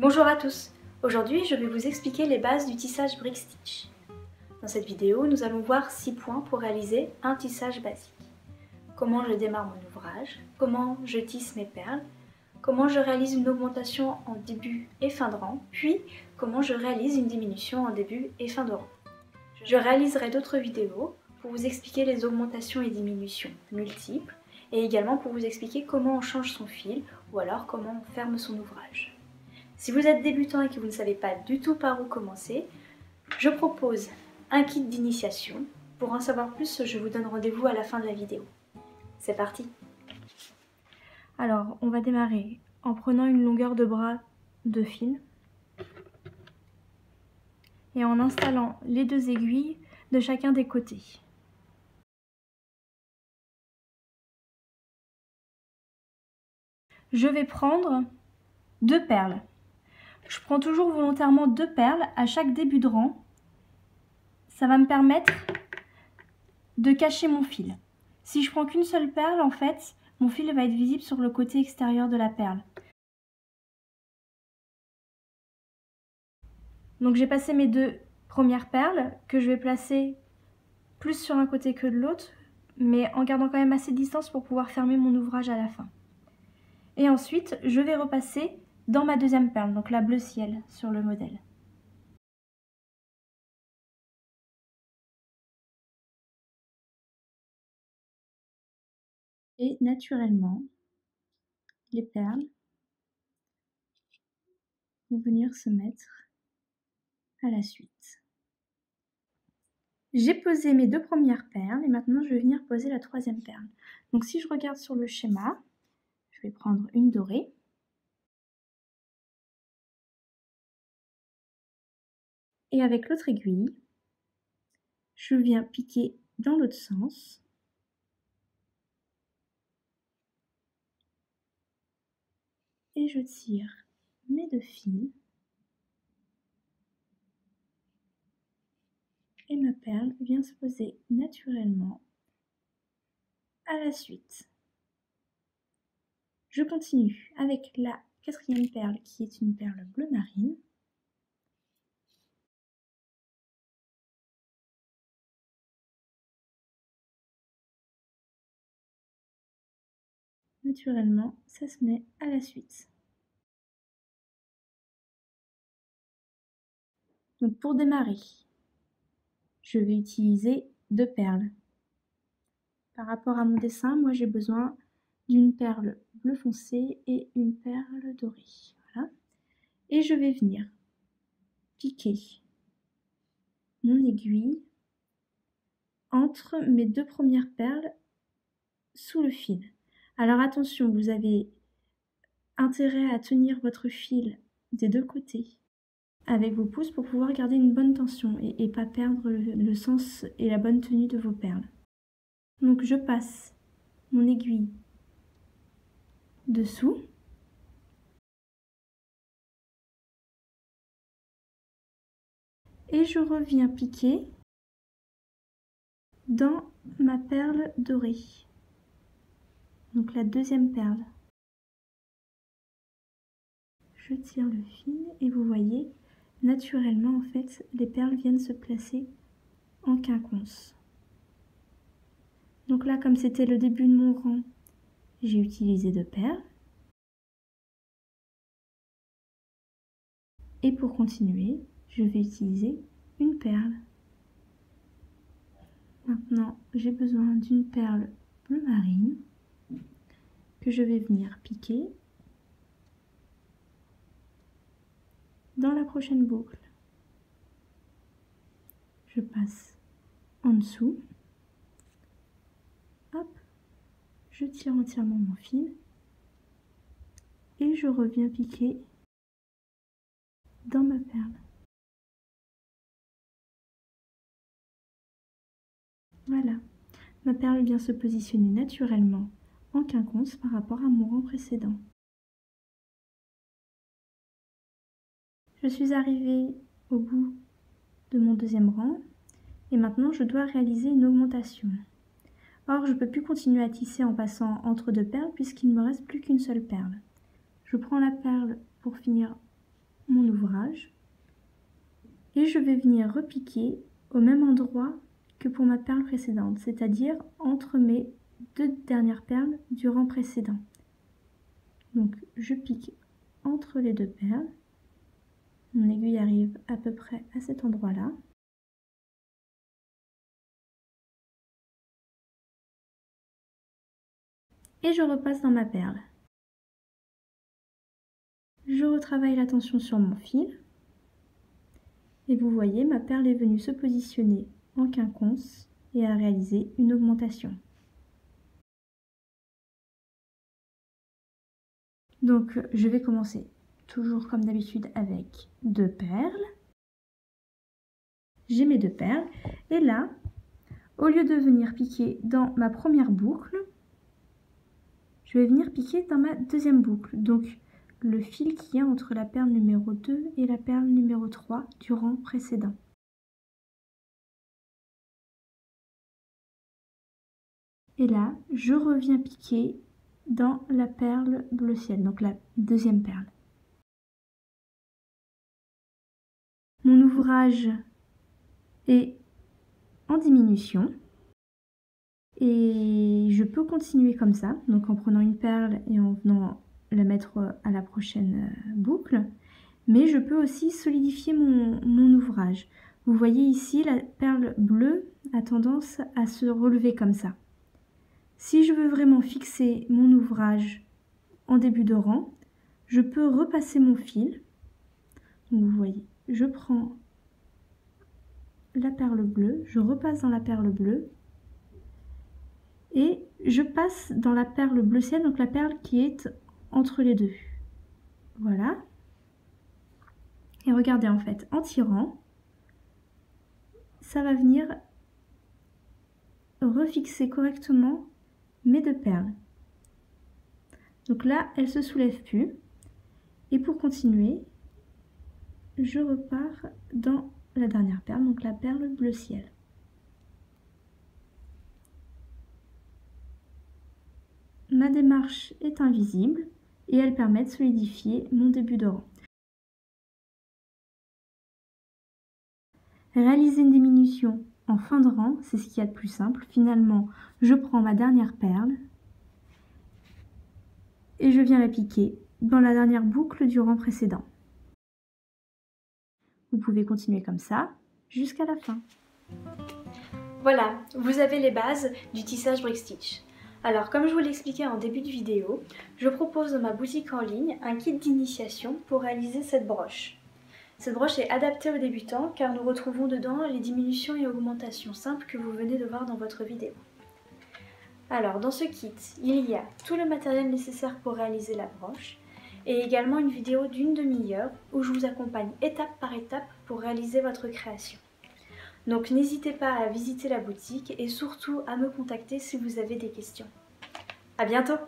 Bonjour à tous Aujourd'hui, je vais vous expliquer les bases du tissage brick stitch. Dans cette vidéo, nous allons voir 6 points pour réaliser un tissage basique. Comment je démarre mon ouvrage, comment je tisse mes perles, comment je réalise une augmentation en début et fin de rang, puis comment je réalise une diminution en début et fin de rang. Je réaliserai d'autres vidéos pour vous expliquer les augmentations et diminutions multiples et également pour vous expliquer comment on change son fil ou alors comment on ferme son ouvrage. Si vous êtes débutant et que vous ne savez pas du tout par où commencer, je propose un kit d'initiation. Pour en savoir plus, je vous donne rendez-vous à la fin de la vidéo. C'est parti Alors, on va démarrer en prenant une longueur de bras de fil et en installant les deux aiguilles de chacun des côtés. Je vais prendre deux perles. Je prends toujours volontairement deux perles à chaque début de rang. Ça va me permettre de cacher mon fil. Si je prends qu'une seule perle, en fait, mon fil va être visible sur le côté extérieur de la perle. Donc j'ai passé mes deux premières perles que je vais placer plus sur un côté que de l'autre, mais en gardant quand même assez de distance pour pouvoir fermer mon ouvrage à la fin. Et ensuite, je vais repasser dans ma deuxième perle, donc la bleu ciel sur le modèle. Et naturellement, les perles vont venir se mettre à la suite. J'ai posé mes deux premières perles et maintenant je vais venir poser la troisième perle. Donc si je regarde sur le schéma, je vais prendre une dorée et avec l'autre aiguille, je viens piquer dans l'autre sens. Et je tire mes deux fils. Et ma perle vient se poser naturellement à la suite. Je continue avec la quatrième perle qui est une perle bleu marine. Naturellement, ça se met à la suite. Donc pour démarrer, je vais utiliser deux perles. Par rapport à mon dessin, moi j'ai besoin d'une perle bleu foncé et une perle dorée. Voilà. Et je vais venir piquer mon aiguille entre mes deux premières perles sous le fil. Alors attention, vous avez intérêt à tenir votre fil des deux côtés avec vos pouces pour pouvoir garder une bonne tension et, pas perdre le, sens et la bonne tenue de vos perles. Donc je passe mon aiguille dessous. Et je reviens piquer dans ma perle dorée donc la deuxième perle. Je tire le fil et vous voyez, naturellement en fait, les perles viennent se placer en quinconce. Donc là, comme c'était le début de mon rang, j'ai utilisé deux perles. Et pour continuer, je vais utiliser une perle. Maintenant, j'ai besoin d'une perle bleu marine que je vais venir piquer dans la prochaine boucle. Je passe en dessous. Hop, je tire entièrement mon fil et je reviens piquer dans ma perle. Voilà, ma perle vient se positionner naturellement en quinconce par rapport à mon rang précédent. Je suis arrivée au bout de mon deuxième rang et maintenant je dois réaliser une augmentation. Or, je ne peux plus continuer à tisser en passant entre deux perles puisqu'il ne me reste plus qu'une seule perle. Je prends la perle pour finir mon ouvrage et je vais venir repiquer au même endroit que pour ma perle précédente, c'est-à-dire entre mes deux dernières perles du rang précédent. Donc je pique entre les deux perles. Mon aiguille arrive à peu près à cet endroit-là. Et je repasse dans ma perle. Je retravaille la tension sur mon fil. Et vous voyez, ma perle est venue se positionner en quinconce et a réalisé une augmentation. Donc je vais commencer toujours comme d'habitude avec deux perles. J'ai mes deux perles et là, au lieu de venir piquer dans ma première boucle, je vais venir piquer dans ma deuxième boucle. Donc le fil qui est entre la perle numéro 2 et la perle numéro 3 du rang précédent. Et là, je reviens piquer dans la perle bleu ciel, donc la deuxième perle. Mon ouvrage est en diminution et je peux continuer comme ça, donc en prenant une perle et en venant la mettre à la prochaine euh, boucle, mais je peux aussi solidifier mon, mon ouvrage. Vous voyez ici, la perle bleue a tendance à se relever comme ça. Si je veux vraiment fixer mon ouvrage en début de rang, je peux repasser mon fil. vous voyez, je prends la perle bleue, je repasse dans la perle bleue et je passe dans la perle bleu ciel, donc la perle qui est entre les deux. Voilà. Et regardez en fait, en tirant, ça va venir refixer correctement perles. Donc là, elle se soulève plus. Et pour continuer, je repars dans la dernière perle, donc la perle bleu ciel. Ma démarche est invisible et elle permet de solidifier mon début de rang. Réaliser une diminution en fin de rang, c'est ce qu'il y a de plus simple. Finalement, je prends ma dernière perle et je viens la piquer dans la dernière boucle du rang précédent. Vous pouvez continuer comme ça jusqu'à la fin. Voilà, vous avez les bases du tissage brick stitch. Alors comme je vous l'expliquais en début de vidéo, je propose dans ma boutique en ligne un kit d'initiation pour réaliser cette broche. Cette broche est adaptée aux débutants car nous retrouvons dedans les diminutions et augmentations simples que vous venez de voir dans votre vidéo. Alors dans ce kit, il y a tout le matériel nécessaire pour réaliser la broche et également une vidéo d'une demi-heure où je vous accompagne étape par étape pour réaliser votre création. Donc n'hésitez pas à visiter la boutique et surtout à me contacter si vous avez des questions. A bientôt